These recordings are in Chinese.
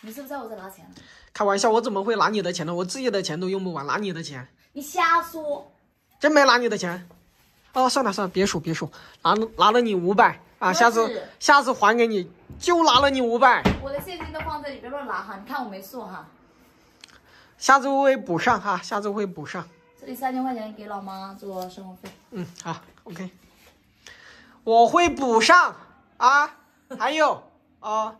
你是不是在我这拿钱了？开玩笑，我怎么会拿你的钱呢？我自己的钱都用不完，拿你的钱，你瞎说！真没拿你的钱。哦，算了算了，别数别数，拿拿了你五百啊，下次下次还给你，就拿了你五百，我的现金都放这里，别乱拿哈。你看我没数哈。下次会补上哈，下次会补上。这里三千块钱给老妈做生活费。嗯，好，OK，我会补上啊。还有啊，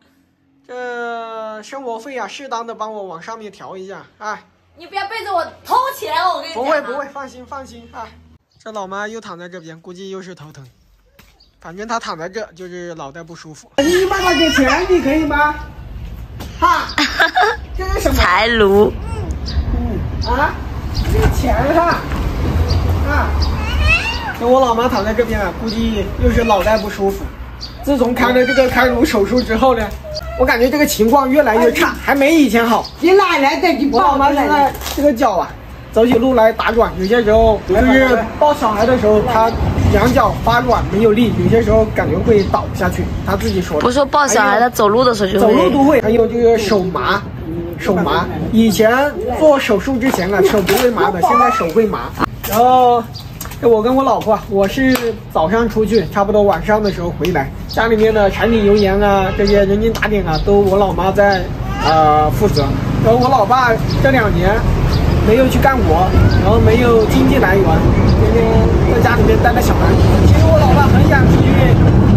这生活费啊，适当的帮我往上面调一下啊。你不要背着我偷钱哦，我跟你讲。不会不会，。放心放心啊。这老妈又躺在这边，估计又是头疼。反正她躺在这就是脑袋不舒服。你妈妈给钱，你可以吗？哈，这是什么？柴炉。啊，这个钱哈，啊，这我老妈躺在这边啊，估计又是脑袋不舒服。自从开了这个开颅手术之后呢，我感觉这个情况越来越差，还没以前好。你奶奶的？你我老妈现在这个脚啊，走起路来打软，有些时候就是抱小孩的时候，他两脚发软没有力，有些时候感觉会倒下去。他自己说的。不是说抱小孩，的走路的时候就走路。都会，还有就是手麻，手麻。以前做手术之前啊，手不会麻的，现在手会麻。然后，我跟我老婆，我是早上出去，差不多晚上的时候回来，家里面的柴米油盐啊，这些人间打点啊，都我老妈在呃负责。然后我老爸这两年没有去干活，然后没有经济来源，天天在家里面带着小孩。其实我老爸很想出去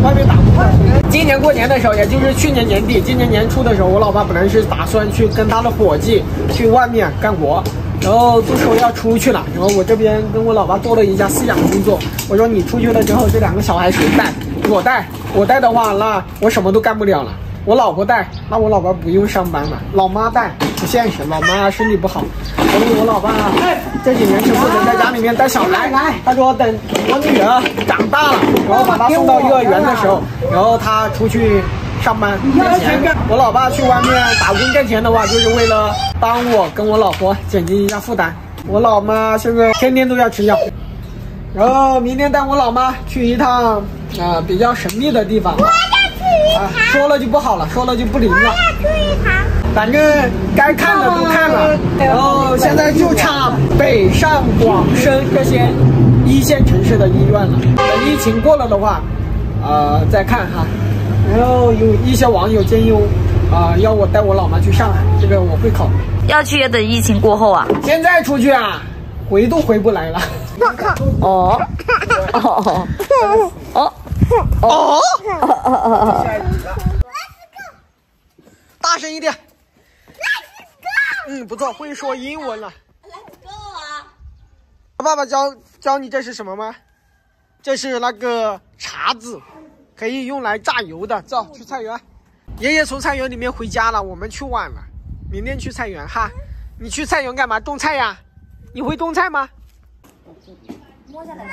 外面打工。今年过年的时候，也就是去年年底、今年年初的时候，我老爸本来是打算去跟他的伙计去外面干活，然后都说要出去了。然后我这边跟我老爸做了一下思想工作，我说你出去了之后，这两个小孩谁带？我带，我带的话，那我什么都干不了了。我老婆带，那我老爸不用上班了。老妈带不现实，老妈身体不好，所以我老爸这几年是不能在家里面带小孩。他说等我女儿长大了，然后把她送到幼儿园的时候，然后他出去上班挣钱。我老爸去外面打工挣钱的话，就是为了帮我跟我老婆减轻一下负担。我老妈现在天天都要吃药。然后明天带我老妈去一趟啊、比较神秘的地方。我要去啊，说了就不好了，说了就不灵了。反正该看的都看了，然后现在就差北上广深这些一线城市的医院了。等疫情过了的话，呃，再看哈。然后有一些网友建议我，啊、要我带我老妈去上海，这个我会考虑。要去也等疫情过后啊。现在出去啊，回都回不来了。哦。哦。哦。哦。哦，大声一点。嗯，不错，会说英文了。Let's go 啊爸爸教教你这是什么吗？这是那个茶子，可以用来榨油的。走，去菜园。爷爷从菜园里面回家了，我们去晚了，明天去菜园哈。你去菜园干嘛？种菜呀？你会种菜吗？摸下来。